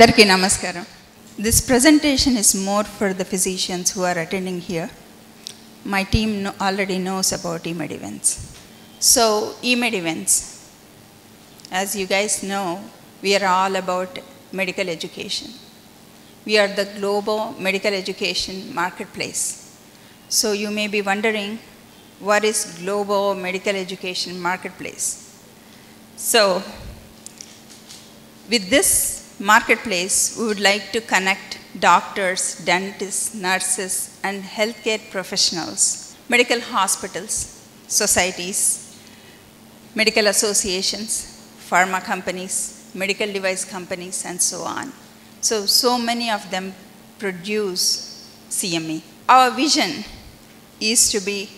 అందరికీ నమస్కారం this presentation is more for the physicians who are attending here my team already knows about eMedEvents. So eMedEvents, as you guys know, we are all about medical education. We are the global medical education marketplace. So you may be wondering, what is global medical education marketplace? So with this marketplace, we would like to connect doctors, dentists, nurses, and healthcare professionals, medical hospitals, societies, medical associations, pharma companies, medical device companies, and so on. So, so many of them produce CME. Our vision is to be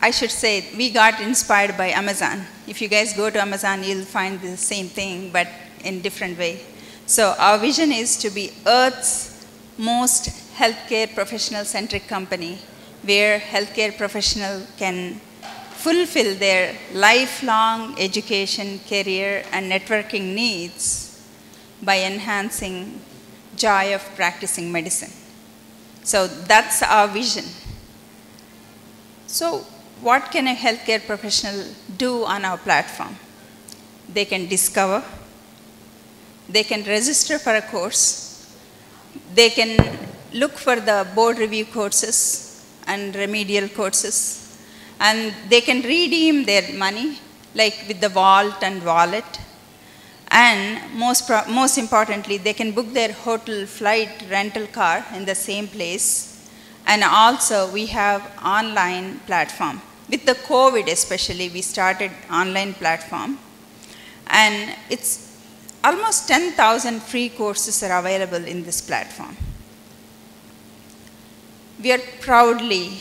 I should say we got inspired by Amazon. If you guys go to Amazon, you'll find the same thing, but in different way. So our vision is to be Earth's most healthcare professional centric company, where healthcare professional can fulfill their lifelong education, career, and networking needs by enhancing joy of practicing medicine. So that's our vision. So, what can a healthcare professional do on our platform? They can discover, they can register for a course, they can look for the board review courses and remedial courses, and they can redeem their money, like with the vault and wallet. And most, most importantly, they can book their hotel, flight, rental car in the same place. And also, we have online platform. With the COVID especially, we started online platform. And it's almost 10,000 free courses are available in this platform. We are proudly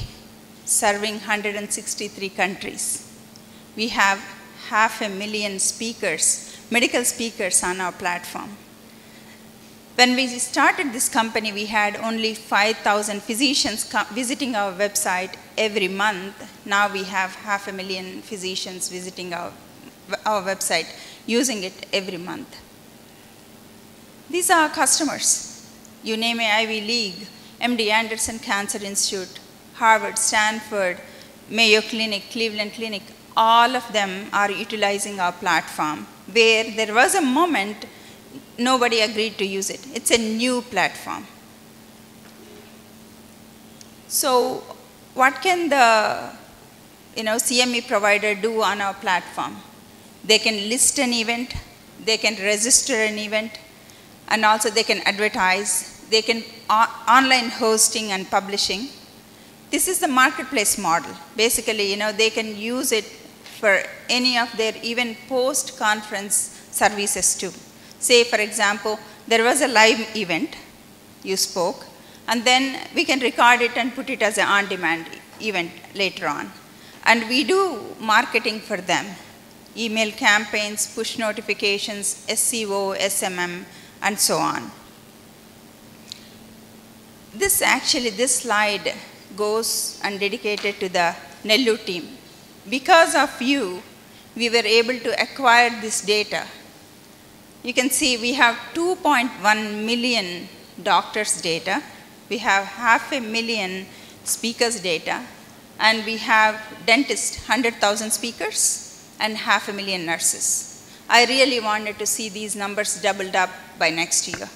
serving 163 countries. We have half a million speakers, medical speakers on our platform. When we started this company, we had only 5,000 physicians visiting our website every month. Now we have half a million physicians visiting our, our website, using it every month. These are our customers. You name a Ivy League, MD Anderson Cancer Institute, Harvard, Stanford, Mayo Clinic, Cleveland Clinic, all of them are utilizing our platform where there was a moment nobody agreed to use it. It's a new platform. So, what can the you know, CME provider do on our platform? They can list an event, they can register an event, and also they can advertise, they can online hosting and publishing. This is the marketplace model. Basically, you know, they can use it for any of their even post-conference services too. Say, for example, there was a live event, you spoke, and then we can record it and put it as an on-demand event later on. And we do marketing for them, email campaigns, push notifications, SEO, SMM, and so on. This actually, this slide goes and dedicated to the Nellore team. Because of you, we were able to acquire this data. You can see we have 2.1 million doctors' data, we have half a million speakers' data, and we have dentists, 100,000 speakers, and half a million nurses. I really wanted to see these numbers doubled up by next year.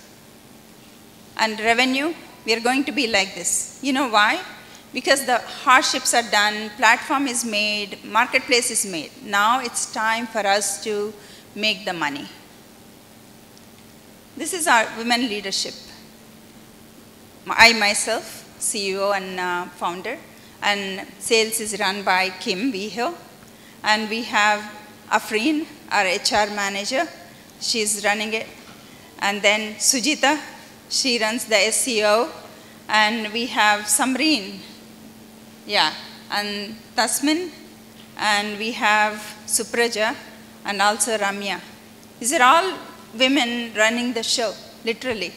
And revenue, we are going to be like this. You know why? Because the hardships are done, platform is made, marketplace is made. Now it's time for us to make the money. This is our women leadership. I myself, CEO and uh, founder, and sales is run by Kim Viho. And we have Afreen, our HR manager. She's running it. And then Sujita, she runs the SEO. And we have Samreen, yeah, and Tasmin, and we have Supraja, and also Ramya. These are all women running the show, literally.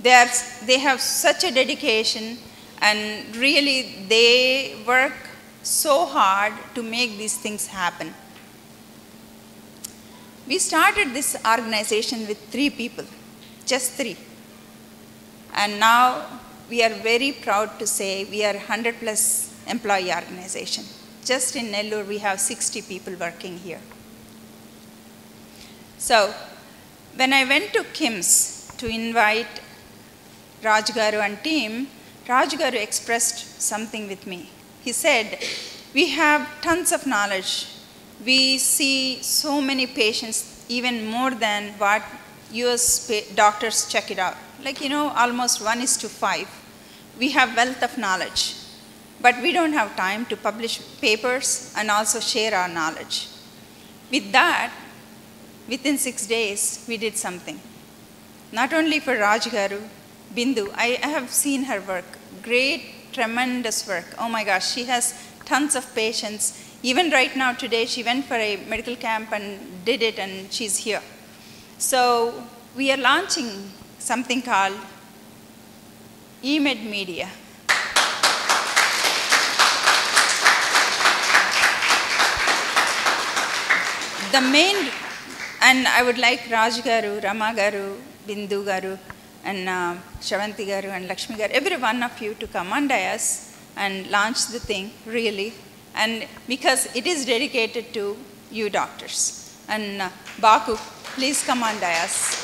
They, are, they have such a dedication, and really they work so hard to make these things happen. We started this organization with three people. just three. And now we are very proud to say we are 100 plus employee organization. Just in Nellore, we have 60 people working here. So, when I went to KIMS to invite Raj Garu and team, Raj Garu expressed something with me. He said, we have tons of knowledge. We see so many patients, even more than what US doctors check it out. Like, you know, almost one is to five. We have wealth of knowledge, but we don't have time to publish papers and also share our knowledge. With that, within six days, we did something. Not only for Raj Garu, Bindu, I, I have seen her work. Great, tremendous work. Oh my gosh, she has tons of patients. Even right now, today, she went for a medical camp and did it, and she's here. So we are launching something called eMed Media. The main, and I would like Raj Garu, Rama Garu, Bindu Garu, and uh, Shavanti Garu and Lakshmi Garu, every one of you to come on dais and launch the thing, really. And because it is dedicated to you doctors. And uh, Baku, Please come on, dais.